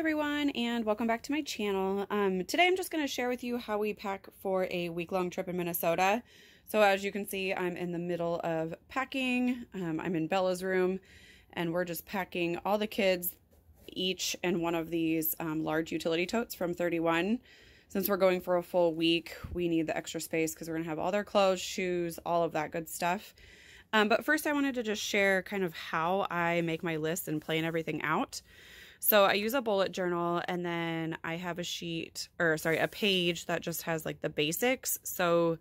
everyone and welcome back to my channel. Um, today I'm just going to share with you how we pack for a week-long trip in Minnesota. So as you can see I'm in the middle of packing. Um, I'm in Bella's room and we're just packing all the kids each in one of these um, large utility totes from 31. Since we're going for a full week we need the extra space because we're going to have all their clothes, shoes, all of that good stuff. Um, but first I wanted to just share kind of how I make my list and plan everything out. So I use a bullet journal and then I have a sheet or sorry, a page that just has like the basics. So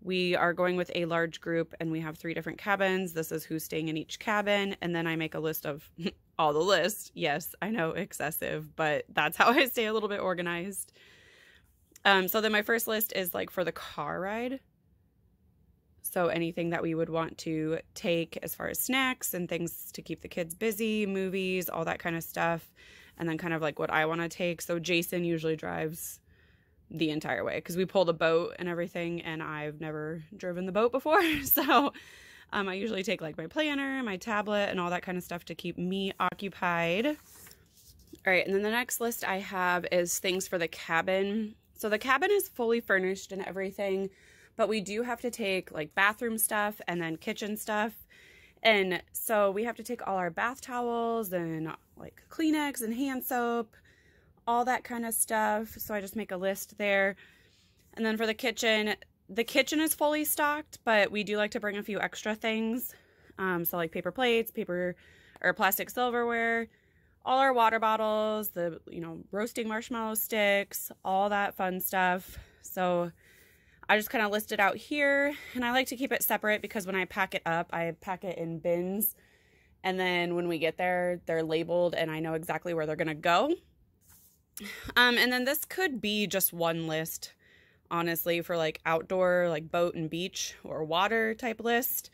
we are going with a large group and we have three different cabins. This is who's staying in each cabin. And then I make a list of all the lists. Yes, I know excessive, but that's how I stay a little bit organized. Um, so then my first list is like for the car ride. So anything that we would want to take as far as snacks and things to keep the kids busy, movies, all that kind of stuff. And then kind of like what I want to take. So Jason usually drives the entire way because we pull the boat and everything and I've never driven the boat before. So um, I usually take like my planner, my tablet and all that kind of stuff to keep me occupied. All right, and then the next list I have is things for the cabin. So the cabin is fully furnished and everything but we do have to take like bathroom stuff and then kitchen stuff. And so we have to take all our bath towels and like Kleenex and hand soap, all that kind of stuff. So I just make a list there. And then for the kitchen, the kitchen is fully stocked, but we do like to bring a few extra things. Um, so like paper plates, paper or plastic silverware, all our water bottles, the, you know, roasting marshmallow sticks, all that fun stuff. So I just kind of list it out here and I like to keep it separate because when I pack it up, I pack it in bins. And then when we get there, they're labeled and I know exactly where they're going to go. Um, and then this could be just one list, honestly, for like outdoor, like boat and beach or water type list.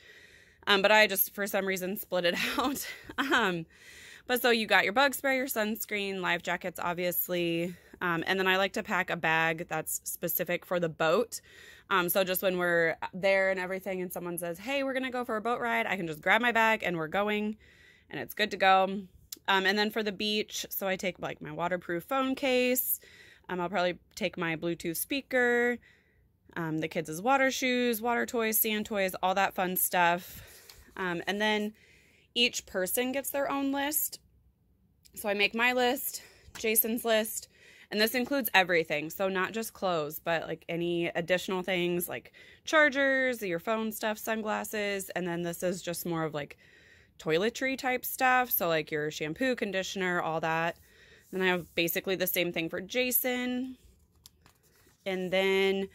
Um, but I just, for some reason, split it out. um, but so you got your bug spray, your sunscreen, life jackets, obviously, um, and then I like to pack a bag that's specific for the boat. Um, so just when we're there and everything and someone says, hey, we're going to go for a boat ride, I can just grab my bag and we're going and it's good to go. Um, and then for the beach, so I take like my waterproof phone case. Um, I'll probably take my Bluetooth speaker, um, the kids' water shoes, water toys, sand toys, all that fun stuff. Um, and then each person gets their own list. So I make my list, Jason's list, and this includes everything. So not just clothes, but like any additional things like chargers, your phone stuff, sunglasses. And then this is just more of like toiletry type stuff. So like your shampoo, conditioner, all that. Then I have basically the same thing for Jason. And then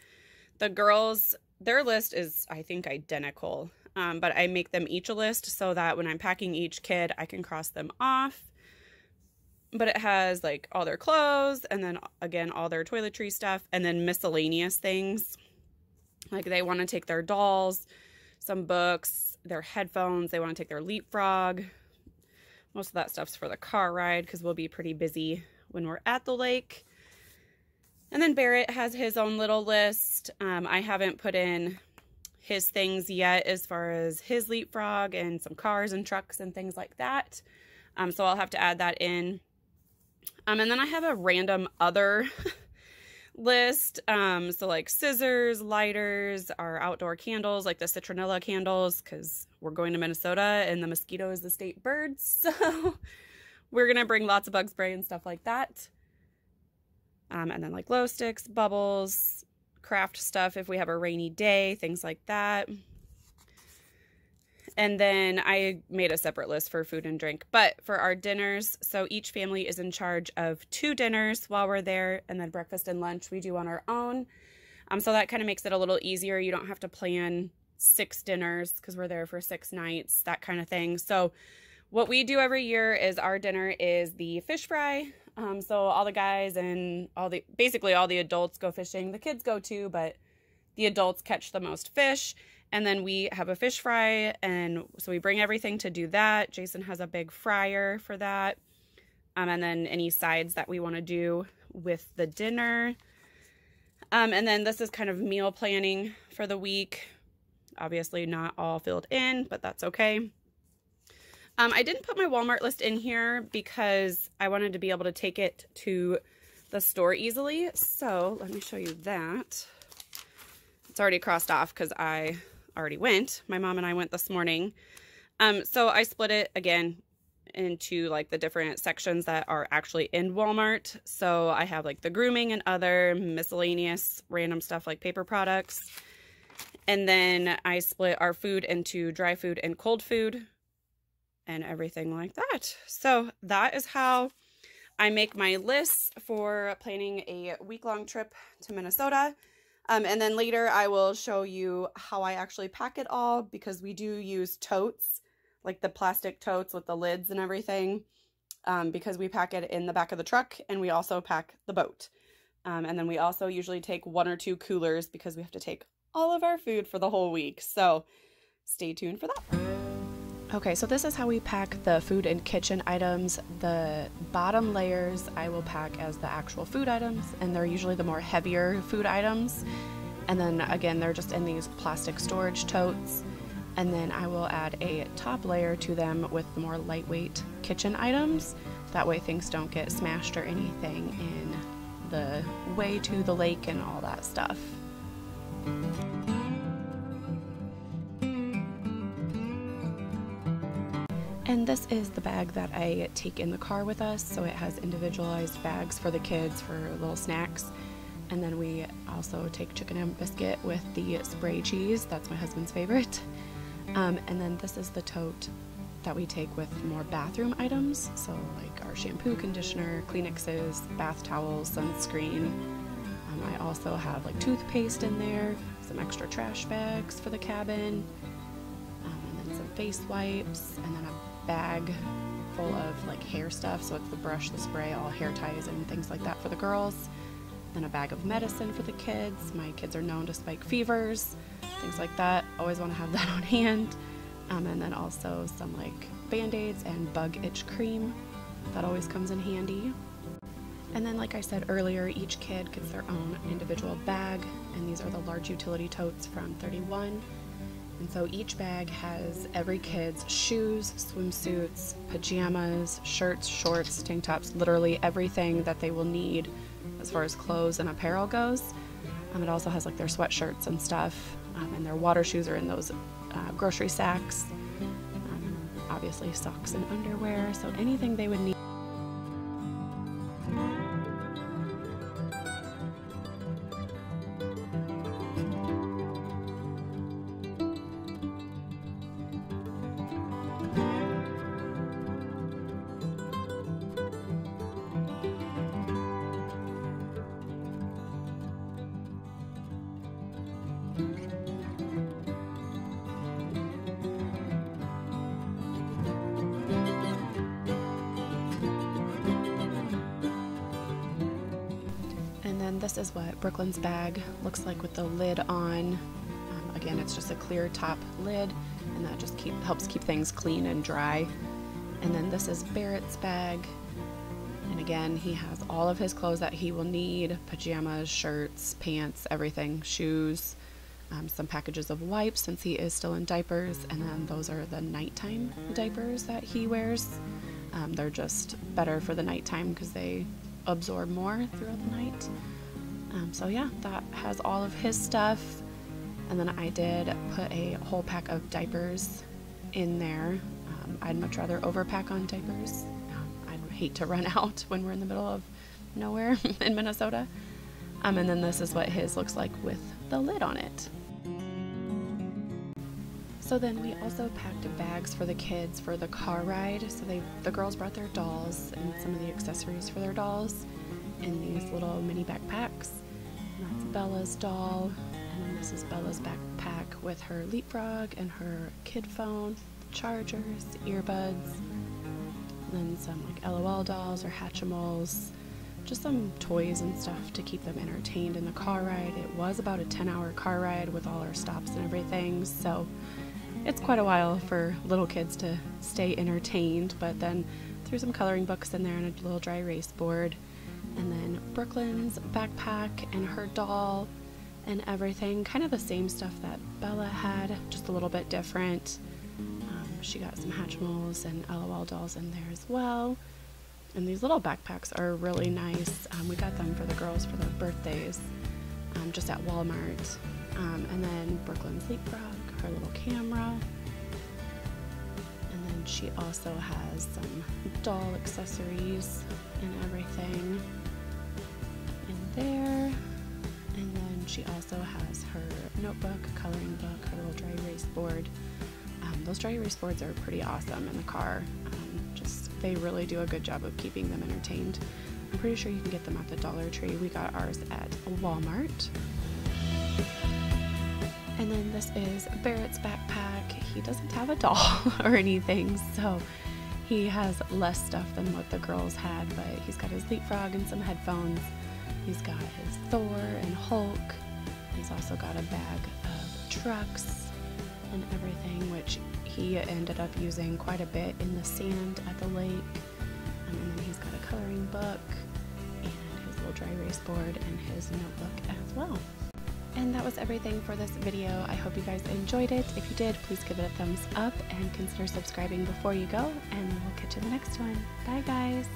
the girls, their list is, I think, identical. Um, but I make them each a list so that when I'm packing each kid, I can cross them off but it has like all their clothes and then again all their toiletry stuff and then miscellaneous things. Like they want to take their dolls some books their headphones they want to take their leapfrog. Most of that stuff's for the car ride because we'll be pretty busy when we're at the lake. And then barrett has his own little list. Um, i haven't put in his things yet as far as his leapfrog and some cars and trucks and things like that. Um, so i'll have to add that in um, and then I have a random other list. Um, so like scissors, lighters, our outdoor candles, like the citronella candles, because we're going to Minnesota and the mosquito is the state bird. So we're going to bring lots of bug spray and stuff like that. Um, and then like glow sticks, bubbles, craft stuff if we have a rainy day, things like that. And then I made a separate list for food and drink. But for our dinners, so each family is in charge of two dinners while we're there, and then breakfast and lunch we do on our own. Um, so that kind of makes it a little easier. You don't have to plan six dinners because we're there for six nights, that kind of thing. So what we do every year is our dinner is the fish fry. Um, so all the guys and all the basically all the adults go fishing. The kids go too, but the adults catch the most fish. And then we have a fish fry, and so we bring everything to do that. Jason has a big fryer for that. Um, and then any sides that we want to do with the dinner. Um, and then this is kind of meal planning for the week. Obviously not all filled in, but that's okay. Um, I didn't put my Walmart list in here because I wanted to be able to take it to the store easily. So let me show you that. It's already crossed off because I already went. My mom and I went this morning. Um, so I split it again into like the different sections that are actually in Walmart. So I have like the grooming and other miscellaneous random stuff like paper products. And then I split our food into dry food and cold food and everything like that. So that is how I make my lists for planning a week-long trip to Minnesota. Um, and then later I will show you how I actually pack it all because we do use totes, like the plastic totes with the lids and everything, um, because we pack it in the back of the truck and we also pack the boat. Um, and then we also usually take one or two coolers because we have to take all of our food for the whole week. So stay tuned for that. Okay, so this is how we pack the food and kitchen items. The bottom layers I will pack as the actual food items, and they're usually the more heavier food items. And then again, they're just in these plastic storage totes. And then I will add a top layer to them with the more lightweight kitchen items. That way things don't get smashed or anything in the way to the lake and all that stuff. And this is the bag that I take in the car with us. So it has individualized bags for the kids for little snacks. And then we also take chicken and biscuit with the spray cheese. That's my husband's favorite. Um, and then this is the tote that we take with more bathroom items. So like our shampoo, conditioner, Kleenexes, bath towels, sunscreen. Um, I also have like toothpaste in there, some extra trash bags for the cabin, um, and then some face wipes, and then a bag full of like hair stuff. So it's the brush, the spray, all hair ties and things like that for the girls. Then a bag of medicine for the kids. My kids are known to spike fevers, things like that. Always want to have that on hand. Um, and then also some like band-aids and bug itch cream. That always comes in handy. And then like I said earlier, each kid gets their own individual bag, and these are the large utility totes from 31. And so each bag has every kid's shoes, swimsuits, pajamas, shirts, shorts, tank tops, literally everything that they will need as far as clothes and apparel goes. Um, it also has like their sweatshirts and stuff, um, and their water shoes are in those uh, grocery sacks. Um, obviously, socks and underwear, so anything they would need. This is what Brooklyn's bag looks like with the lid on. Um, again, it's just a clear top lid, and that just keep, helps keep things clean and dry. And then this is Barrett's bag. And again, he has all of his clothes that he will need pajamas, shirts, pants, everything, shoes, um, some packages of wipes since he is still in diapers. And then those are the nighttime diapers that he wears. Um, they're just better for the nighttime because they absorb more throughout the night. Um, so yeah, that has all of his stuff. And then I did put a whole pack of diapers in there. Um, I'd much rather overpack on diapers. Um, I'd hate to run out when we're in the middle of nowhere in Minnesota. Um, and then this is what his looks like with the lid on it. So then we also packed bags for the kids for the car ride. So they, the girls brought their dolls and some of the accessories for their dolls in these little mini backpacks. And that's Bella's doll, and then this is Bella's backpack with her leapfrog and her kid phone, chargers, earbuds, and then some like LOL dolls or Hatchimals, just some toys and stuff to keep them entertained in the car ride. It was about a 10 hour car ride with all our stops and everything, so it's quite a while for little kids to stay entertained, but then threw some coloring books in there and a little dry erase board and then Brooklyn's backpack and her doll and everything. Kind of the same stuff that Bella had, just a little bit different. Um, she got some Hatchimals and LOL dolls in there as well. And these little backpacks are really nice. Um, we got them for the girls for their birthdays um, just at Walmart. Um, and then Brooklyn's Leapfrog, her little camera. And then she also has some doll accessories and everything in there. And then she also has her notebook, coloring book, her little dry erase board. Um, those dry erase boards are pretty awesome in the car. Um, just they really do a good job of keeping them entertained. I'm pretty sure you can get them at the Dollar Tree. We got ours at Walmart. And then this is Barrett's backpack. He doesn't have a doll or anything, so he has less stuff than what the girls had, but he's got his leapfrog and some headphones. He's got his Thor and Hulk. He's also got a bag of trucks and everything, which he ended up using quite a bit in the sand at the lake. Um, and then he's got a coloring book and his little dry erase board and his notebook as well. And that was everything for this video. I hope you guys enjoyed it. If you did, please give it a thumbs up and consider subscribing before you go. And we'll catch you in the next one. Bye, guys.